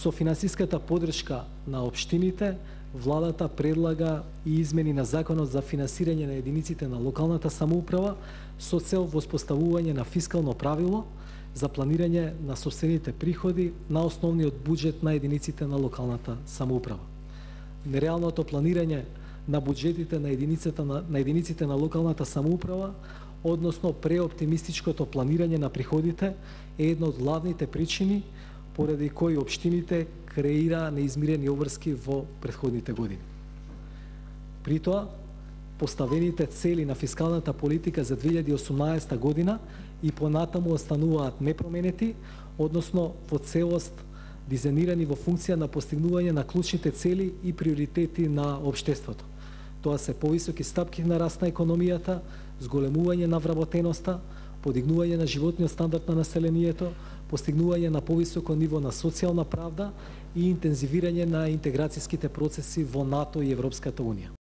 Со финансиската подршка на општините, владата предлага и измени на Законот за финансирање на единиците на локалната самоуправа со цел воспоставување на фискално правило за планирање на собствените приходи на основниот буџет на единиците на локалната самоуправа. Нереалното планирање на буџетите на единиците на, на единиците на локалната самоуправа, односно преоптимистичкото планирање на приходите е една од главните причини поради кои општините креира неизмирени обврски во предходните години. При тоа, поставените цели на фискалната политика за 2018 година и понатаму остануваат непроменети, односно во целост дизајнирани во функција на постигнување на клучните цели и приоритети на обштеството. Тоа се повисоки стапки на раст на економијата, зголемување на вработеноста, подигнување на животниот стандард на населението, постигнување на повисоко ниво на социјална правда и интензивирање на интеграцијските процеси во НАТО и Европската Унија.